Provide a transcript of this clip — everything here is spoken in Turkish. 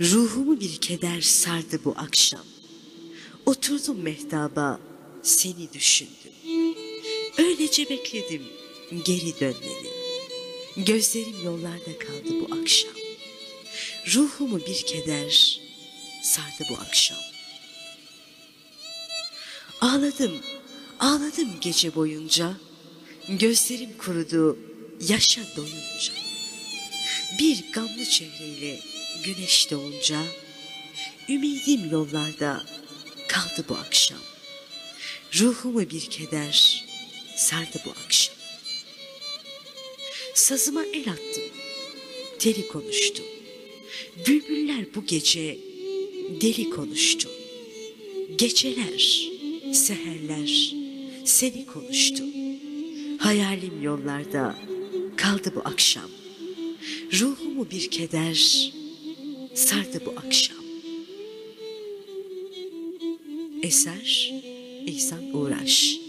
Ruhumu bir keder sardı bu akşam. Oturdum mehtaba, seni düşündüm. Öylece bekledim geri dönmeni. Gözlerim yollarda kaldı bu akşam. Ruhumu bir keder sardı bu akşam. Ağladım, ağladım gece boyunca. Gözlerim kurudu yaşa doyunca. Bir gamlı çehreyle güneş doğunca ümidim yollarda kaldı bu akşam. Ruhumu bir keder sardı bu akşam. Sazıma el attım, teli konuştu. Bülbüller bu gece deli konuştu. Geceler, seherler seni konuştu. Hayalim yollarda kaldı bu akşam. Ruhumu bir keder sardı bu akşam. Eser İhsan Uğraş